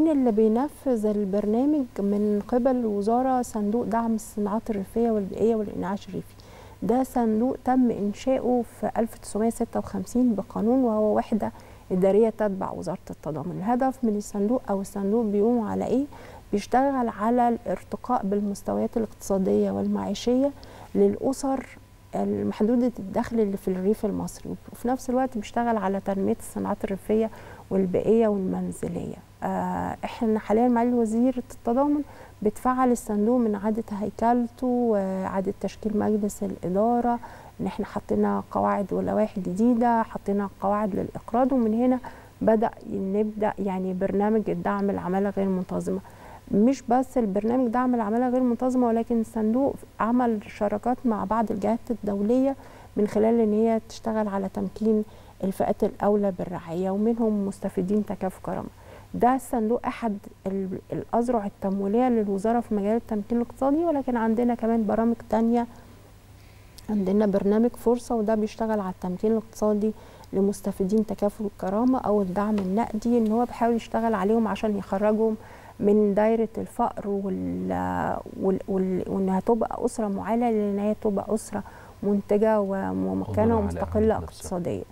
مين اللي بينفذ البرنامج من قبل الوزاره صندوق دعم الصناعات الريفية والبيئية والإنعاش الريفي؟ ده صندوق تم إنشاؤه في 1956 بقانون وهو وحدة إدارية تتبع وزارة التضامن. الهدف من الصندوق أو الصندوق بيقوم على إيه؟ بيشتغل على الارتقاء بالمستويات الاقتصادية والمعيشية للأسر المحدودة الدخل اللي في الريف المصري وفي نفس الوقت بيشتغل على تنمية الصناعات الريفية والبيئية والمنزلية. آه إحنا حاليا معالي وزير التضامن بتفعل الصندوق من عادة هيكلته وعادة تشكيل مجلس الإدارة. إن إحنا حطينا قواعد ولوائح جديدة حطينا قواعد للإقراض ومن هنا بدأ نبدأ يعني برنامج الدعم العمالة غير المنتظمة مش بس البرنامج دعم العماله غير منتظمة ولكن الصندوق عمل شراكات مع بعض الجهات الدولية من خلال إن هي تشتغل على تمكين الفئات الأولى بالرعاية ومنهم مستفيدين تكافؤ كرامة. ده الصندوق أحد الأذرع التمويلية للوزارة في مجال التمكين الاقتصادي ولكن عندنا كمان برامج تانية عندنا برنامج فرصة وده بيشتغل على التمكين الاقتصادي لمستفيدين تكافؤ الكرامه أو الدعم النقدي إن هو بيحاول يشتغل عليهم عشان يخرجهم من دايرة الفقر وال... وال... وال... وانها تبقى أسرة معاله لأن هي تبقى أسرة منتجة وممكنه ومستقله اقتصاديا.